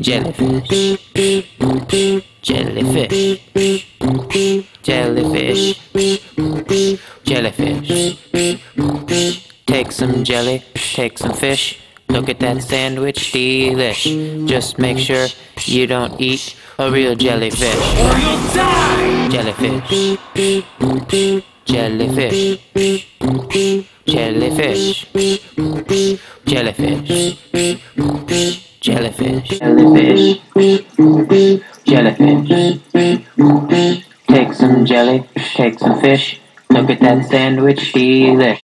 Jellyfish. Jellyfish. Jellyfish. Jellyfish. Take some jelly, take some fish. Look at that sandwich, delish. Just make sure you don't eat a real jellyfish. Or you'll die! Jellyfish. Jellyfish. Jellyfish. Jellyfish. Jellyfish. Jellyfish. Jellyfish. Take some jelly, take some fish. Look at that sandwich, delish.